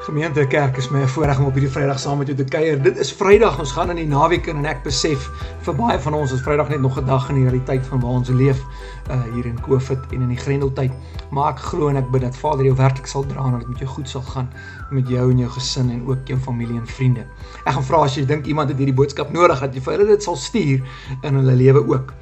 Gemeente Kerk is my 'n voorreg om op hierdie Vrydag saam met jou te kuier. Dit is Vrydag, ons gaan in die naweek in en ek besef vir baie van ons is Vrydag net nog 'n dag in die realiteit van waar ons leef uh hier in COVID en in die Grendeltyd. Maar ek glo en ek bid dat Vader jou werklik sal dra en dat dit met jou goed sal gaan met jou en jou gesin en ook jou familie en vriende. Ek gaan vra as jy dink iemand het hierdie boodskap nodig dat jy vir hulle dit sal stuur in hulle lewe ook.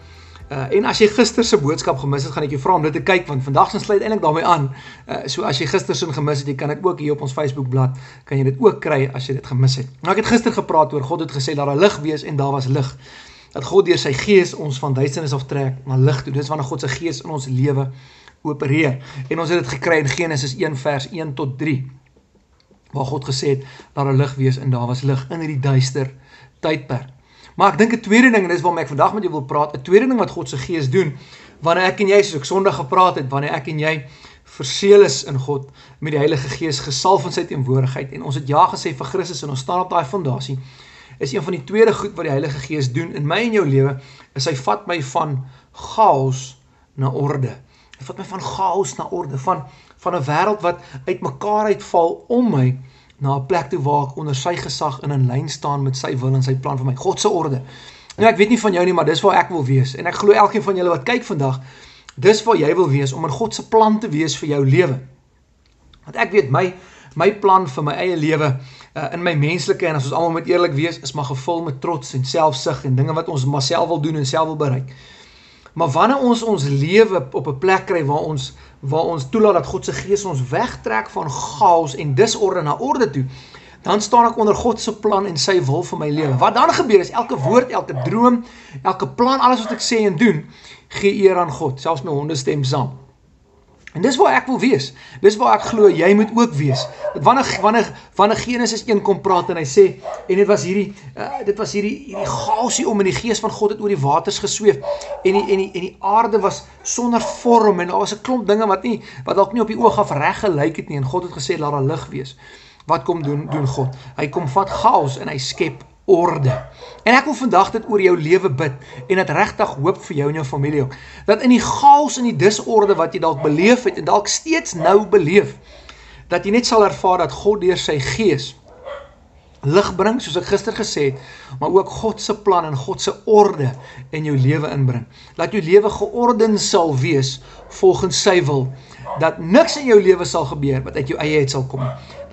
Uh, en as jy gister se boodskap gemis het, gaan ek jou vra om dit te kyk want vandag se sluit eintlik daarmee aan. Uh, so as jy gister se gemis het, jy kan dit ook hier op ons Facebook bladsy kan jy dit ook kry as jy dit gemis het. Nou ek het gister gepraat oor God het gesê dat daar lig wees en daar was lig. Dat God deur sy gees ons van duisternis aftrek na lig toe. Dis wanneer God se gees in ons lewe opereer. En ons het dit gekry in Genesis 1 vers 1 tot 3 waar God gesê het dat daar lig wees en daar was lig in hierdie duister tydperk. Maar ek dink 'n tweede ding en dis waarom ek vandag met jou wil praat, 'n tweede ding wat God se Gees doen wanneer ek en jy soos ek Sondag gepraat het, wanneer ek en jy verseël is in God met die Heilige Gees gesalf in sy teenwoordigheid en ons het ja gesê vir Christus en ons staan op daai fondasie is een van die tweede goed wat die Heilige Gees doen in my en jou lewe is hy vat my van chaos na orde. Hy vat my van chaos na orde, van van 'n wêreld wat uitmekaar uitval om my na 'n plek toe waar ek onder sy gesag in 'n lyn staan met sy wil en sy plan vir my. God se orde. Nou ek weet nie van jou nie, maar dis waar ek wil wees en ek glo elkeen van julle wat kyk vandag, dis waar jy wil wees om in God se plan te wees vir jou lewe. Want ek weet my my plan vir my eie lewe uh, in my menslike en as ons almal moet eerlik wees, is maar gevul met trots en selfsug en dinge wat ons maar self wil doen en self wil bereik. Maar wanneer ons ons lewe op 'n plek kry waar ons waar ons toelaat dat God se gees ons wegtrek van chaos en disorde na orde toe, dan staan ek onder God se plan en sy wil vir my lewe. Wat dan gebeur is elke woord, elke droom, elke plan, alles wat ek sê en doen, gee eer aan God, selfs my honde stem saam. En dis waar ek wil wees. Dis waar ek glo jy moet ook wees. Dat wanneer wanneer wanneer Genesis 1 kom praat en hy sê en dit was hierdie uh, dit was hierdie hierdie gasie om in die gees van God het oor die waters gesweef en die en die en die aarde was sonder vorm en daar was 'n klomp dinge wat nie wat dalk nie op die oog af reg gelyk het nie en God het gesê laat daar lig wees. Wat kom doen doen God? Hy kom vat chaos en hy skep orde. En ek wil vandag dit oor jou lewe bid en dit regtig hoop vir jou en jou familie ook. Dat in die chaos en die disorde wat jy dalk beleef het en dalk steeds nou beleef, dat jy net sal ervaar dat God deur sy gees lig bring soos ek gister gesê het, maar ook God se plan en God se orde in jou lewe inbring. Laat jou lewe georden sal wees volgens sy wil. Dat niks in jou lewe sal gebeur wat uit jou eie uit sal kom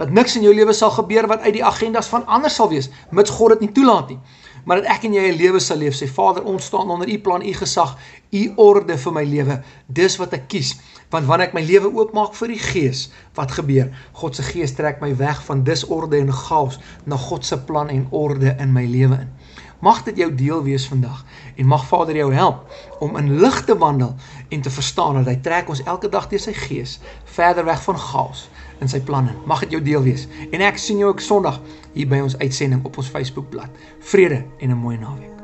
dat niks in jou lewe sal gebeur wat uit die agendas van ander sal wees, mits God dit nie toelaat nie. Maar dat ek en jy 'n lewe sal leef, sê Vader, ons staan onder U plan, U gesag, U orde vir my lewe. Dis wat ek kies. Want wanneer ek my lewe oopmaak vir die Gees, wat gebeur? God se Gees trek my weg van disorde en chaos na God se plan en orde in my lewe in. Mag dit jou deel wees vandag en mag Vader jou help om in lig te wandel en te verstaan dat hy trek ons elke dag deur sy Gees verder weg van chaos in sy planne. Mag dit jou deel wees. En ek sien jou ook Sondag hier by ons uitsending op ons Facebookblad. Vrede en 'n mooi naweek.